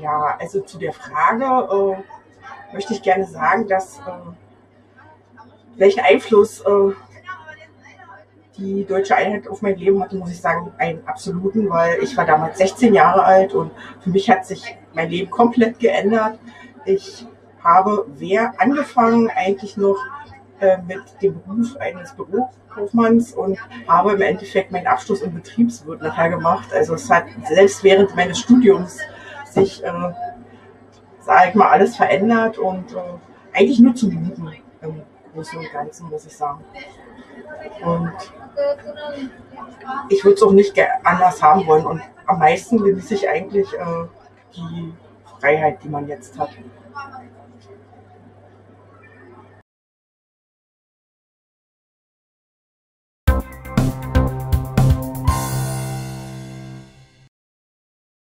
Ja, also zu der Frage äh, möchte ich gerne sagen, dass äh, welchen Einfluss äh, die deutsche Einheit auf mein Leben hatte, muss ich sagen, einen absoluten, weil ich war damals 16 Jahre alt und für mich hat sich mein Leben komplett geändert. Ich habe wer angefangen eigentlich noch äh, mit dem Beruf eines Bürokaufmanns und habe im Endeffekt meinen Abschluss im Betriebswirt nachher gemacht. Also es hat selbst während meines Studiums sich, äh, sage ich mal, alles verändert und äh, eigentlich nur zum Guten im Großen und Ganzen, muss ich sagen. Und ich würde es auch nicht anders haben wollen. Und am meisten genieße ich eigentlich äh, die Freiheit, die man jetzt hat.